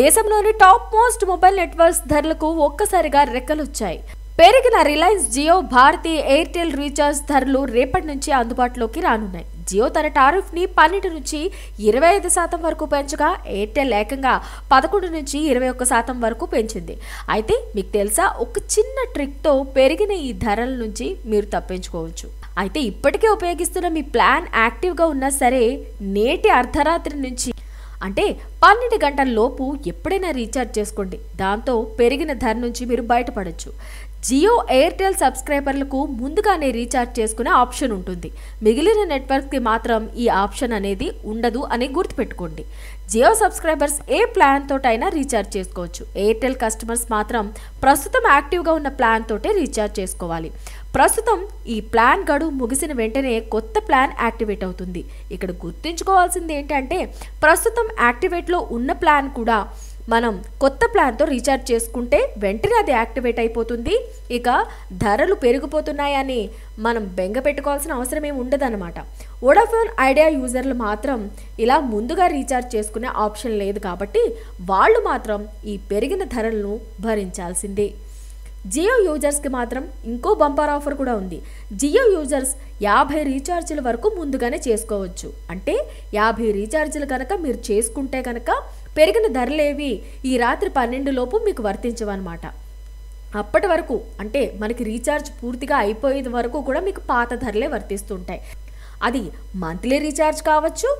దేశంలోని top most mobile networks ధరలకు ఒక్కసారిగా రెక్కలొచ్చాయి. పెరిగిన రిలయన్స్ జియో భారతీ ఎయిర్టెల్ రీఛార్జ్ ధరలు రేపటి నుంచి అందుబాటులోకి రానున్నాయి. జియో తన టారిఫ్ని పన్నెండు నుంచి ఇరవై ఐదు శాతం వరకు పెంచగా ఎయిర్టెల్ ఏకంగా పదకొండు నుంచి ఇరవై ఒక్క శాతం వరకు పెంచింది. అయితే మీకు తెలుసా ఒక చిన్న ట్రిక్తో పెరిగిన ఈ ధరల నుంచి మీరు తప్పించుకోవచ్చు. అయితే ఇప్పటికే ఉపయోగిస్తున్న మీ ప్లాన్ యాక్టివ్గా ఉన్నా సరే నేటి అర్ధరాత్రి నుంచి అంటే పన్నెండు గంటల లోపు ఎప్పుడైనా రీఛార్జ్ చేసుకోండి. దాంతో పెరిగిన ధర నుంచి మీరు బయటపడొచ్చు. జియో ఎయిర్టెల్ సబ్స్క్రైబర్లకు ముందుగానే రీఛార్జ్ చేసుకునే ఆప్షన్ ఉంటుంది. మిగిలిన నెట్వర్క్కి మాత్రం ఈ ఆప్షన్ అనేది ఉండదు అని గుర్తుపెట్టుకోండి. జియో సబ్స్క్రైబర్స్ ఏ ప్లాన్ తోటైనా రీఛార్జ్ చేసుకోవచ్చు. ఎయిర్టెల్ కస్టమర్స్ మాత్రం ప్రస్తుతం యాక్టివ్గా ఉన్న ప్లాన్ తోటే రీఛార్జ్ చేసుకోవాలి. ప్రస్తుతం ఈ ప్లాన్ గడువు ముగిసిన వెంటనే కొత్త ప్లాన్ యాక్టివేట్ అవుతుంది. ఇక్కడ గుర్తుంచుకోవాల్సింది ఏంటంటే ప్రస్తుతం యాక్టివేట్లో ఉన్న ప్లాన్ కూడా మనం కొత్త ప్లాన్తో రీఛార్జ్ చేసుకుంటే వెంటనే అది యాక్టివేట్ అయిపోతుంది. ఇక ధరలు పెరిగిపోతున్నాయని మనం బెంగ పెట్టుకోవాల్సిన అవసరం ఏమి ఉండదన్నమాట. వోడాఫోన్ ఐడియా యూజర్లు మాత్రం ఇలా ముందుగా రీఛార్జ్ చేసుకునే ఆప్షన్ లేదు కాబట్టి వాళ్ళు మాత్రం ఈ పెరిగిన ధరలను భరించాల్సిందే. జియో యూజర్స్కి మాత్రం ఇంకో బంపర్ ఆఫర్ కూడా ఉంది. జియో యూజర్స్ యాభై రీఛార్జీల వరకు ముందుగానే చేసుకోవచ్చు. అంటే యాభై రీఛార్జీలు కనుక మీరు చేసుకుంటే కనుక పెరిగిన ధరలేవి ఈ రాత్రి పన్నెండు లోపు మీకు వర్తించవన్నమాట. అప్పటి వరకు అంటే మనకి రీఛార్జ్ పూర్తిగా అయిపోయేది వరకు కూడా మీకు పాత ధరలే వర్తిస్తుంటాయి. అది మంత్లీ రీఛార్జ్ కావచ్చు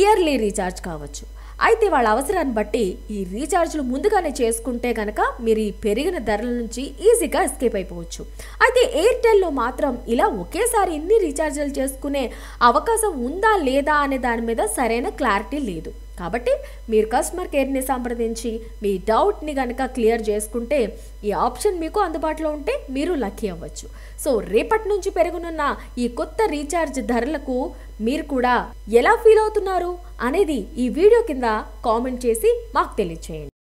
ఇయర్లీ రీఛార్జ్ కావచ్చు. అయితే వాళ్ళ అవసరాన్ని బట్టి ఈ రీఛార్జ్లు ముందుగానే చేసుకుంటే కనుక మీరు ఈ పెరిగిన ధరల నుంచి ఈజీగా ఎస్కేప్ అయిపోవచ్చు. అయితే ఎయిర్టెల్లో మాత్రం ఇలా ఒకేసారి ఇన్ని రీఛార్జీలు చేసుకునే అవకాశం ఉందా లేదా అనే దాని మీద సరైన క్లారిటీ లేదు. కాబట్టి మీరు కస్టమర్ కేర్ని సంప్రదించి మీ డౌట్ని కనుక క్లియర్ చేసుకుంటే ఈ ఆప్షన్ మీకు అందుబాటులో ఉంటే మీరు లక్కీ అవ్వచ్చు. సో రేపటి నుంచి పెరుగునున్న ఈ కొత్త రీఛార్జ్ ధరలకు మీరు కూడా ఎలా ఫీల్ అవుతున్నారు అనేది ఈ వీడియో కింద కామెంట్ చేసి మాకు తెలియచేయండి.